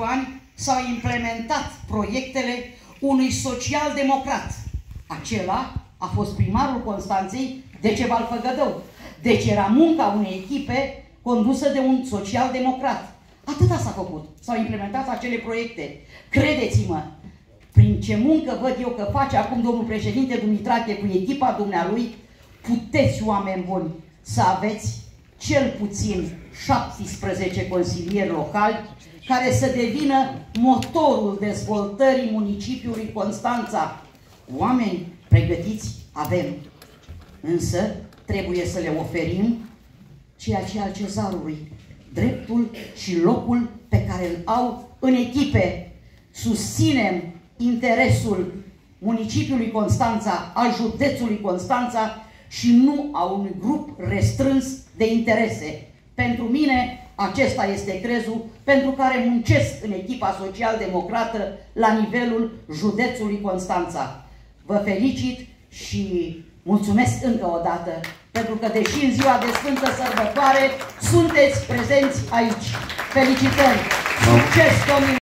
patru ani s-au implementat proiectele unui social-democrat. Acela a fost primarul Constanței Decebal Făgădău. Deci era munca unei echipe condusă de un social-democrat. Atâta s-a făcut. S-au implementat acele proiecte. Credeți-mă, prin ce muncă văd eu că face acum domnul președinte Dumitrache cu echipa dumnealui, puteți, oameni buni, să aveți cel puțin 17 consilieri locali care să devină motorul dezvoltării municipiului Constanța. Oameni pregătiți avem, însă trebuie să le oferim ceea ce al cezarului, dreptul și locul pe care îl au în echipe. Susținem interesul municipiului Constanța, al județului Constanța și nu a unui grup restrâns de interese. Pentru mine, acesta este crezul pentru care muncesc în echipa social-democrată la nivelul județului Constanța. Vă felicit și mulțumesc încă o dată pentru că deși în ziua de Sfântă Sărbătoare sunteți prezenți aici. Felicitări! Succes, domnule!